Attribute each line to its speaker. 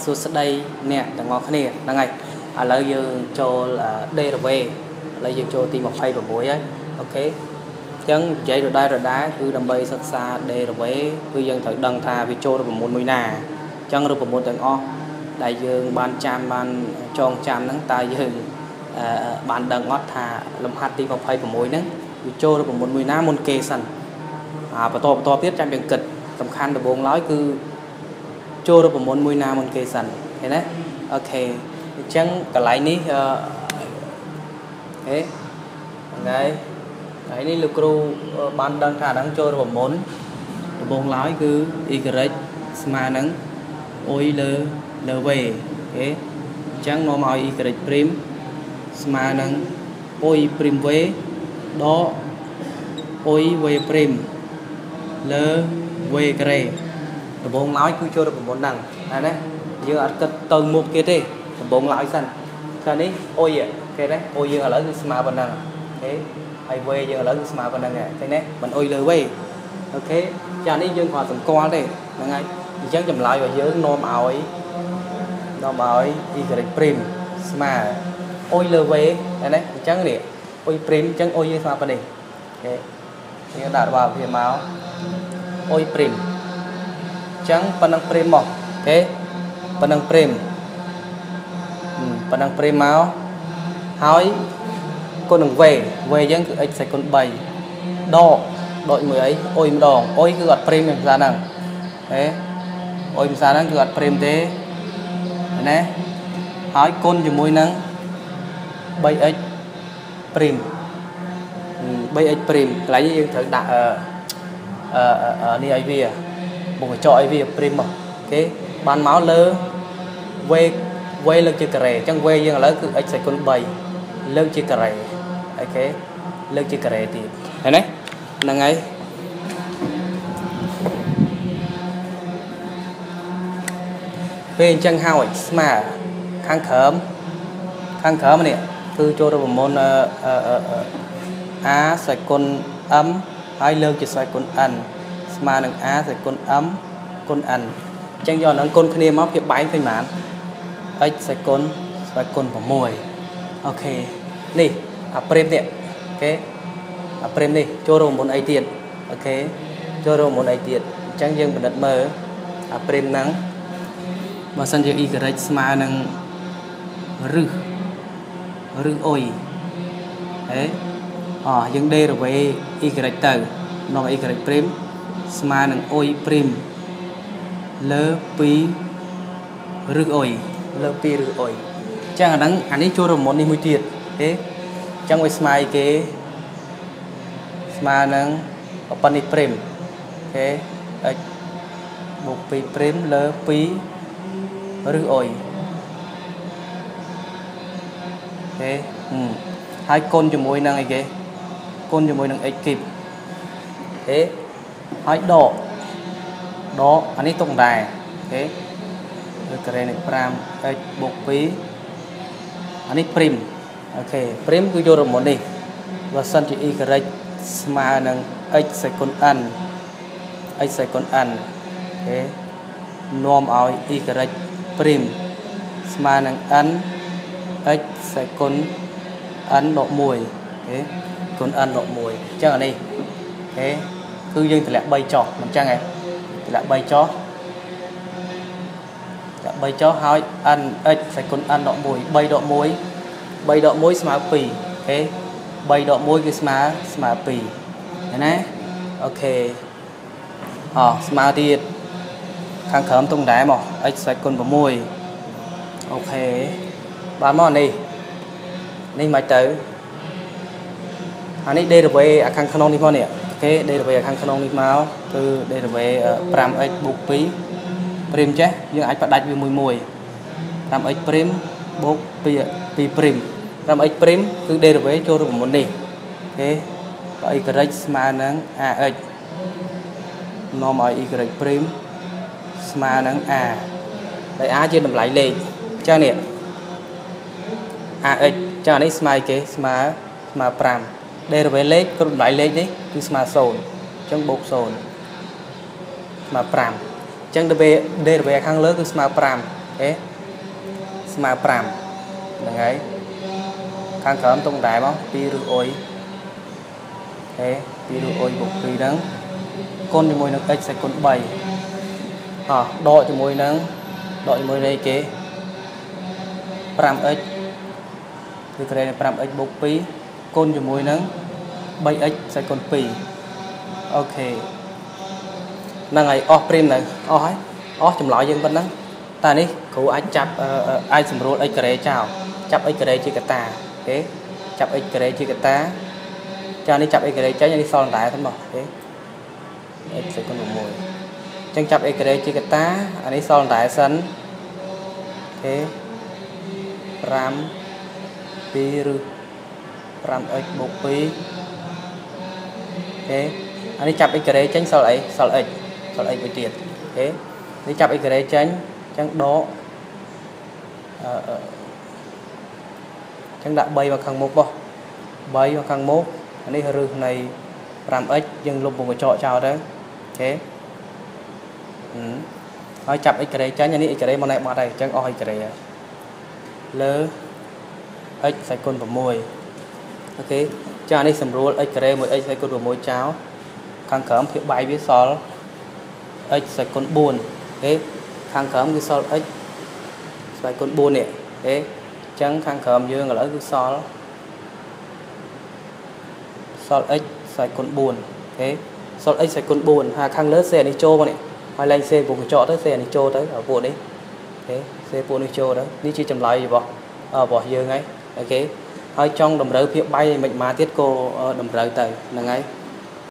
Speaker 1: ខេសួស្តីអ្នកទាំងអស់គ្នាហ្នឹងហើយឥឡូវយើងចូល database ឥឡូវយើងចូលទី26ហើយអូខេអញ្ចឹងនិយាយដដែលដដែលគឺដើម្បីសិក្សា database គឺយើងត្រូវដឹងថាវាចូលរូបមន្តមួយណាអញ្ចឹងរូបមន្តទាំងអស់ដែលយើងបានចាំបានចងចាំហ្នឹងតើយើងបានដឹងអត់ថាលំហាត់ទី26ហ្នឹងវាចូលរូបមន្តមួយណាមុនគេសិនអាបន្តបន្តទៀតចាំយើងគិតសំខាន់ដំបូងឡើយគឺ ចូលរូបមន្តមួយណាមុនគេសិនឃើញទេអូខេអញ្ចឹងកន្លែងនេះអឺហេថ្ងៃថ្ងៃនេះលោកគ្រូបានដឹងថាដឹងចូលរូបមន្តដំបូងឡើយគឺ y ស្មើនឹងអ៊ុយលើលើ v អូខេអញ្ចឹងនាំឲ្យ y ព្រីមស្មើនឹងអ៊ុយព្រីម v ដកអ៊ុយ v ព្រីមលើ v ការ៉េ ដំបងឡើយគឺចូលទៅ9ហ្នឹងហើយណាយើងអត់គិតទៅមុខទៀតទេដំបងឡើយសិនចានេះអុយគេណាអុយយើងឥឡូវគឺស្មើប៉ុណ្ណឹងអូខេហើយវេយើងឥឡូវគឺស្មើប៉ុណ្ណឹងឃើញទេមិនអុយលើវេអូខេចានេះយើងគ្រាន់សម្គាល់ទេហ្នឹងហើយអញ្ចឹងចម្លើយរបស់យើងនាំឲ្យនាំឲ្យ y ព្រីមស្មើអុយលើវេណាអញ្ចឹងនេះអុយព្រីមអញ្ចឹងអុយយើងស្មើប៉ុណ្នេះអូខេយើងដាក់របស់វាមកអុយព្រីម ចឹងប៉ុណ្ណឹងព្រីមមកអូខេប៉ុណ្ណឹងព្រីមប៉ុណ្ណឹងព្រីមមកហើយគុណនឹងវេវេយើងគឺ x សេគុណ3ដកដកមួយអីអុយម្ដងអុយគឺអត់ព្រីមទេភាសាហ្នឹងហេអុយភាសាហ្នឹងគឺអត់ព្រីមទេណាហើយគុណជាមួយនឹង 3x ព្រីម 3x ព្រីមកន្លែងនេះយើងត្រូវដាក់អឺអឺនេះឲ្យវា បុកកញ្ចក់ឲ្យវាព្រីមមកគេបានមកលើវេវេលើកជាការ៉េអញ្ចឹងវេយើងឥឡូវគឺ x សេគុណ3លើកជាការ៉េអូខេលើកជាការ៉េទៀតឃើញទេហ្នឹងហើយពេលអញ្ចឹងហើយស្មើខាងក្រោមខាងក្រោមនេះគឺចូលរូបមន្តអឺ a សេគុណ m ហើយលើកជាសេគុណ n ស្មើនឹង a សេគុណ m គុណ n អញ្ចឹងយកហ្នឹងគុណគ្នាមកវាបែងឃើញបាន x សេគុណស្មើគុណ6អូខេនេះអាព្រីមនេះអូខេអាព្រីមនេះចូលរួមមុនអីទៀតអូខេចូលរួមមុនអីទៀតអញ្ចឹងយើងពិនិត្យមើលអាព្រីមហ្នឹងបើសិនជា y ស្មើនឹងរឹសរឹសអុយហេអយើងដេរវេ y ទៅនាំ y ព្រីម ស្មើនឹងអុយព្រីមលើ2ឬអុយលើ2ឫស u អញ្ចឹងអាហ្នឹងអានេះចូលរមុននេះមួយទៀតទេអញ្ចឹងវាស្មើគេស្មើនឹងប៉ុណ្នេះព្រីម OK x បូក2ព្រីមលើ2ឫស u OK ហើយគុណជាមួយនឹងអីគេគុណជាមួយនឹង x គូប OK ហើយដកដកអានេះទុកដែរ OK ឫសការ៉េនៃ 5x បូក2អានេះព្រីម OK ព្រីមគឺយករមុននេះបើសិនជា y ស្មើនឹង x សេគុណ n x សេគុណ n OK នាំឲ្យ y ព្រីមស្មើនឹង n x សេគុណ n ដក1 OK គុណ n ដក1អញ្ចឹងអានេះ O K គឺយើងតម្លាក់3ចុះមិនចឹងទេតម្លាក់3ចុះតម្លាក់3ចុះហើយ n x សេគុណ n ដក1 3ដក1 3ដក1ស្មើ2អូខេ3ដក1គឺស្មើស្មើ2ឃើញណា OK អស្មើទៀតខាងក្រោមទុកដែរមក x សេគុណ6 OK បានមកនេះនេះមិនទៅអានេះ derivative អាខាងក្នុងនេះមកនេះ គេ derivative ខាងក្នុងនេះមកគឺ derivative 5x បូក2ព្រីមចេះយើងអាចបដាច់វាមួយមួយ 5x ព្រីមបូក2 2ព្រីម 5x ព្រីមគឺ derivative ចូលរូបមន្តនេះអូខេបើ y ស្មើនឹង ax នាំឲ្យ y ព្រីមស្មើនឹង a ដែល a ជាតម្លៃលេខអញ្ចឹងនេះ ax ចឹងអានេះស្មើគេស្មើស្មើ5 derivative លេខគ្រប់តម្លៃលេខនេះគឺស្មើ0អញ្ចឹងបូក0ស្មើ5អញ្ចឹង dB dB ខាងលើគឺស្មើ5អូស្មើ5ហ្នឹងហើយខាងក្រោមតុងដែរមក2ឬអុយអូ2ឬអុយបុក2ហ្នឹងគុណជាមួយនឹង x សេគុណ3អោះដកជាមួយនឹងដកជាមួយនឹងគេ 5x គឺក្រេនៃ 5x បូក2 គុណជាមួយនឹង 3x សេគុណ2អូខេហ្នឹងហើយអស់ព្រីមនៅអស់ហើយអស់ចម្លើយយើងប៉ុណ្ណឹងតែនេះគ្រូអាចចាប់អាចសម្រួល x ការ៉េចោលចាប់ x ការ៉េជាកតាអូខេចាប់ x ការ៉េជាកតាចានេះចាប់ x ការ៉េចេញនេះសល់ដែរហ្នឹងបងអូខេ x សេគុណ6អញ្ចឹងចាប់ x ការ៉េជាកតាអានេះសល់ដែរសិនអូខេ5 2ឬ 5x បូក2 OK អានេះចាប់ x ការ៉េចេញសល់អីសល់ x សល់ x មួយទៀត OK នេះចាប់ x ការ៉េចេញអញ្ចឹងដកអឺអញ្ចឹងដាក់3មកខាងមុខបោះ3មកខាងមុខអានេះឫសនៃ 5x យើងលុបវង់ក្រចកចោលទៅ OK ហើយចាប់ x ការ៉េចេញអានេះ x ការ៉េមកណែបាត់ហើយអញ្ចឹងអស់ x ការ៉េលើ x សេគុណ6 OK ចានេះសម្រួល x ការ៉េមួយ x សេគុណ6ចោលខាងក្រោមភាគបែងវាសល់ x សេគុណ4 OK ខាងក្រោមគឺសល់ x ស្វ័យគុណ4នេះអូខេអញ្ចឹងខាងក្រោមយើងឥឡូវគឺសល់សល់ x ស្វ័យគុណ4អូខេសល់ x ស្វ័យគុណ4ហើយខាងលើសេអានេះចូលមកនេះហើយឡើងសេពុកកញ្ចក់ទៅសេអានេះចូលទៅឲ្យពួកនេះអូខេសេពួកនេះចូលទៅនេះជាចម្លើយរបស់របស់យើងហើយអូខេ ហើយចង់តម្រូវភាពបាយមិនមកទៀតក៏តម្រូវទៅហ្នឹងហើយ